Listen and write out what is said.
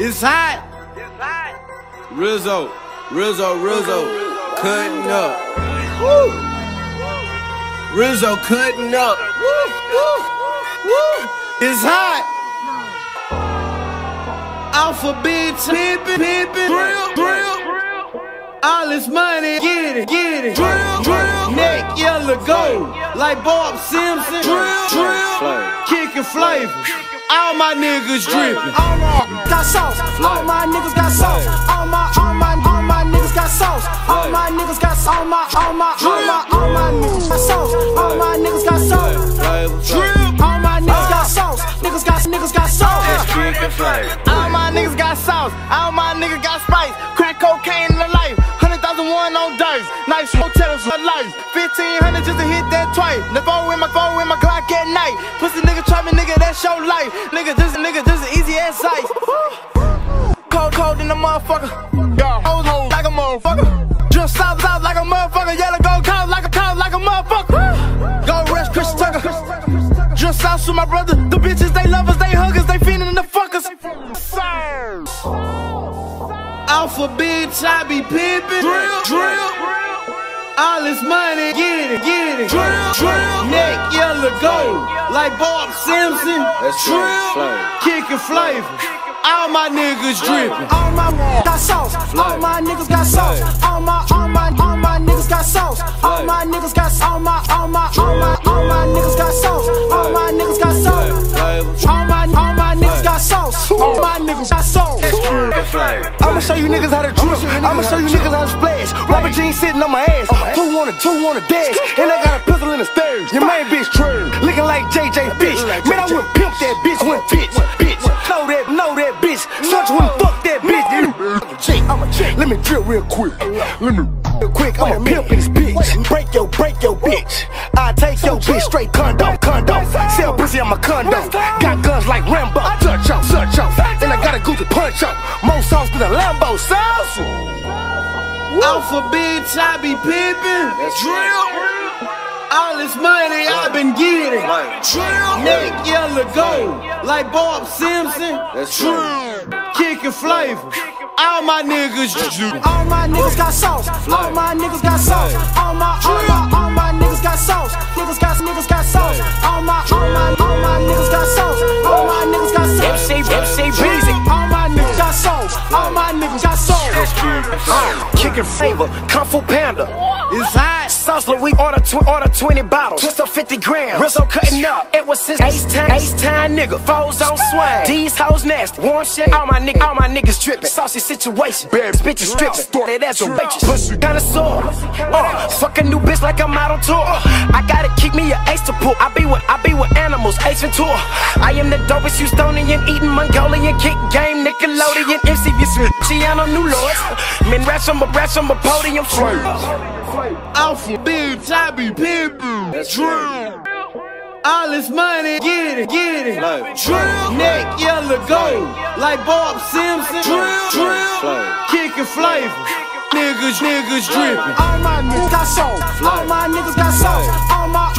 It's hot. It's hot. Rizzo, Rizzo, Rizzo, cutting up. Woo. Rizzo cutting up. Woo, woo, woo. It's hot. Alphabet, pimpin', pimpin', drill, drill. All this money, get it, get it. Drill, drill. Neck yellow gold, like Bob Simpson. Drill, drill. Kickin' flavor. All my niggas drippin'. All my got sauce. All my niggas got sauce. All my, all my, all my niggas got sauce. All my niggas got sauce. All my, all my, all my, all my niggas got sauce. All my niggas got sauce. Drip. All my niggas got sauce. Niggas got, niggas got sauce. All my niggas got sauce, all my niggas got spice. Crack cocaine in the life, 100,001 on dice. Nice hotels for life, 1500 just to hit that twice. The phone with my phone with my Glock at night. Pussy nigga try me, your life. Nigga, this nigga, this is easy ass sight. Cold, cold in the motherfucker. Yeah, hoes, hoes like a motherfucker. Just south, south like a motherfucker. Yellow gold cows like a cow like a motherfucker. Go rest Chris Tucker. Just south with my brother. The bitches, they lovers, they huggers, they fiending the fuckers. Alphabet, I be pimpin'. Drill, drill, drill. All this money, get it, get it. Drill, drill. Neck yellow gold, like Bob Simpson. Drill, kicking flavor. All my niggas drippin'. All my got sauce. All my niggas got sauce. All my, all my, all my niggas got sauce. All my niggas got all my, all my, all my, all my niggas got sauce. All my niggas got sauce. All my, all my niggas got sauce. All my niggas got sauce. I'ma show you niggas how to drip. I'ma show you niggas how to splash. Rubber jeans sitting on my ass. Two on a two on a dash. And I got a pistol in the stairs. Your main bitch true. Looking like JJ bitch. Man, I went pimp that bitch. Went bitch. Bitch. Know that, know that bitch. Such wouldn't fuck that bitch. I'm a chick. I'm a chick. Let me drill real quick. Let me real quick. I'm a pimp in this bitch. Break your, break your bitch. I take your bitch straight condo, condo. Sell pussy on my condo. Got guns like Rambo. Touch off, touch off. And I got a Gucci punch off. More sauce than a Lambo sauce. Alphabet, I be pimpin'. Drill. All this money I been getting. Drill. Neck yellow gold, like Bob Simpson. Drill. Kicking flavor. All my niggas. All my niggas got sauce. All my niggas got sauce. All my, all my, all my niggas got sauce. Niggas got, niggas got sauce. All my niggas got. Kicking flavor, Kung Fu Panda. It's hot. Sauce Louis order, tw- order 20 bottles, just a 50 grams. Rizzo cutting up. It was his ace time, ace time nigga. Foes on swing. These hoes nasty. Warm shit. All my niggas, all my niggas tripping. Saucy situation. Bad bitches stripping. That ass a waitress. Pussy sore. Uh, fuck a new bitch like I'm out on tour. I gotta keep me a ace to pull. I be with, I be animals. Ace Ventura. I am the dopest Houstonian, eating Mongolian, kick game, Nickelodeon, MCV, Giano, New Lords. Men rats on my rats on my podium. Alphabet, I be pimpin'. Drill. All this money, get it, get it. Drill. Neck yellow gold, like Bob Simpson. Drill. Drill. Kicking flavor. Niggas, niggas drippin'. All my niggas got soul. All my niggas got soul. All my,